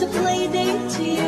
to play date to.